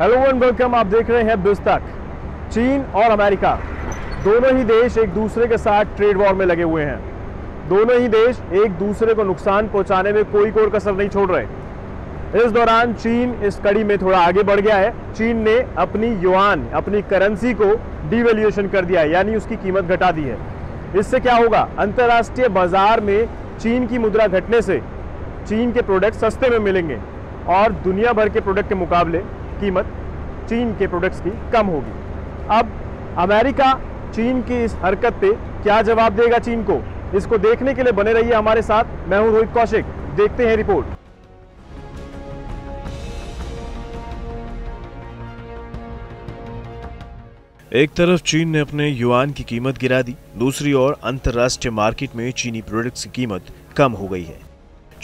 Hello and welcome आप देख रहे हैं बिस्तक चीन और अमेरिका, दोनों ही देश एक दूसरे के साथ ट्रेड वॉर में लगे हुए हैं। दोनों ही देश एक दूसरे को नुकसान पहुँचाने में कोई कोर कसर नहीं छोड़ रहे। इस दौरान चीन इस कड़ी में थोड़ा आगे बढ़ गया है। चीन ने अपनी युआन अपनी करेंसी को डिवेल्यूएशन कर दिया है, यानी उसकी कीमत घटा दी है। इससे क्या होगा? अंतर्राष्ट्रीय बाज़ार में चीन की मुद्रा घटने से चीन के प्रोडक्ट सस्ते में मिलेंगे और दुनिया भर के प्रोडक्ट के मुकाबले कीमत चीन के प्रोडक्ट्स की कम होगी। अब अमेरिका चीन की इस हरकत पे क्या जवाब देगा चीन को? इसको देखने के लिए बने रहिए हमारे साथ। मैं हूँ रोहित कौशिक। देखते हैं रिपोर्ट। एक तरफ़ चीन ने अपने युआन की कीमत गिरा दी, दूसरी ओर अंतर्राष्ट्रीय मार्केट में चीनी प्रोडक्ट्स की कीमत कम हो गई है।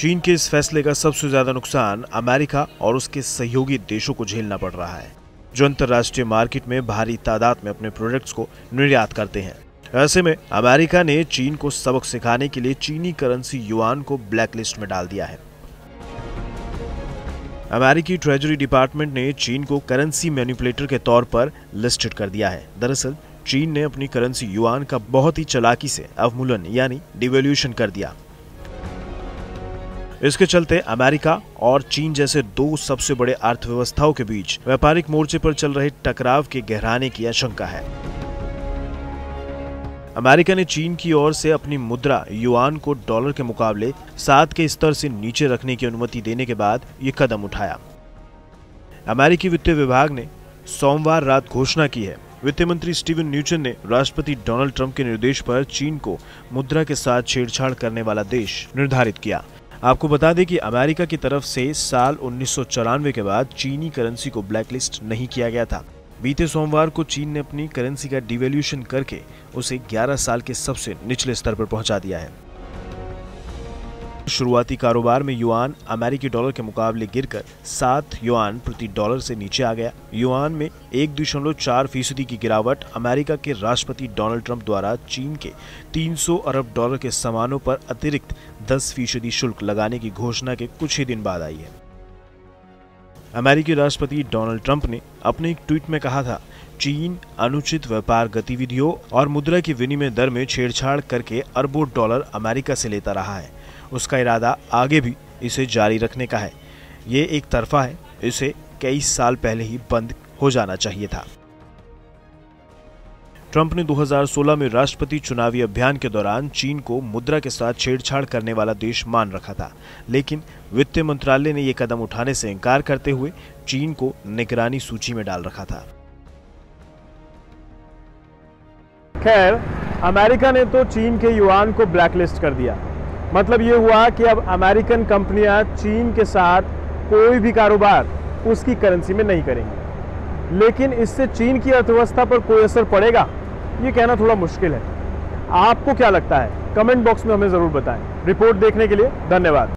चीन के इस फैसले का सबसे ज़्यादा नुकसान अमेरिका और उसके सहयोगी देशों को झेलना पड़ रहा है, जो अंतर्राष्ट्रीय मार्केट में भारी तादाद में अपने प्रोडक्ट्स को निर्यात करते हैं। ऐसे में अमेरिका ने चीन को सबक सिखाने के लिए चीनी करेंसी युआन को ब्लैकलिस्ट में डाल दिया है। अमेरिकी ट्रेजरी डिपार्टमेंट ने चीन को करेंसी मैनिपुलेटर के तौर पर लिस्टेड कर दिया है। दरअसल, चीन ने अपनी करेंसी युआन का बहुत ही चलाकी से अवमूलन, यानी डिवेल्यूशन कर दिया। इसके चलते अमेरिका और चीन जैसे दो सबसे बड़े अर्थव्यवस्थाओं के बीच व्यापारिक मोर्चे पर चल रहे टकराव के गहराने की आशंका है। अमेरिका ने चीन की ओर से अपनी मुद्रा युआन को डॉलर के मुकाबले सात के स्तर से नीचे रखने की अनुमति देने के बाद ये कदम उठाया। अमेरिकी वित्त विभाग ने सोमवार रात घोषणा की है। वित्त मंत्री स्टीवन न्यूचन ने राष्ट्रपति डोनाल्ड ट्रंप के निर्देश पर चीन को मुद्रा के साथ छेड़छाड़ करने वाला देश निर्धारित किया। आपको बता दें कि अमेरिका की तरफ़ से साल उन्नीस सौ चौरानवे के बाद चीनी करेंसी को ब्लैकलिस्ट नहीं किया गया था। बीते सोमवार को चीन ने अपनी करेंसी का डिवेल्यूशन करके उसे 11 साल के सबसे निचले स्तर पर पहुँचा दिया है। शुरुआती कारोबार में युआन अमेरिकी डॉलर के मुकाबले गिरकर सात युआन प्रति डॉलर से नीचे आ गया। युआन में एक दशमलव चार फ़ीसदी की गिरावट अमेरिका के राष्ट्रपति डोनाल्ड ट्रंप द्वारा चीन के 300 अरब डॉलर के सामानों पर अतिरिक्त 10 फ़ीसदी शुल्क लगाने की घोषणा के कुछ ही दिन बाद आई है। अमेरिकी राष्ट्रपति डोनाल्ड ट्रंप ने अपने एक ट्वीट में कहा था, चीन अनुचित व्यापार गतिविधियों और मुद्रा की विनिमय दर में छेड़छाड़ करके अरबों डॉलर अमेरिका से लेता रहा है। उसका इरादा आगे भी इसे जारी रखने का है। ये एक तरफा है, इसे कई साल पहले ही बंद हो जाना चाहिए था। ट्रंप ने 2016 में राष्ट्रपति चुनावी अभियान के दौरान चीन को मुद्रा के साथ छेड़छाड़ करने वाला देश मान रखा था। लेकिन वित्त मंत्रालय ने यह कदम उठाने से इनकार करते हुए चीन को निगरानी सूची में डाल रखा था। खैर, अमेरिका ने तो चीन के युआन को ब्लैकलिस्ट कर दिया। मतलब ये हुआ कि अब अमेरिकन कंपनियाँ चीन के साथ कोई भी कारोबार उसकी करेंसी में नहीं करेंगी। लेकिन इससे चीन की अर्थव्यवस्था पर कोई असर पड़ेगा? ये कहना थोड़ा मुश्किल है। आपको क्या लगता है? कमेंट बॉक्स में हमें ज़रूर बताएँ। रिपोर्ट देखने के लिए धन्यवाद।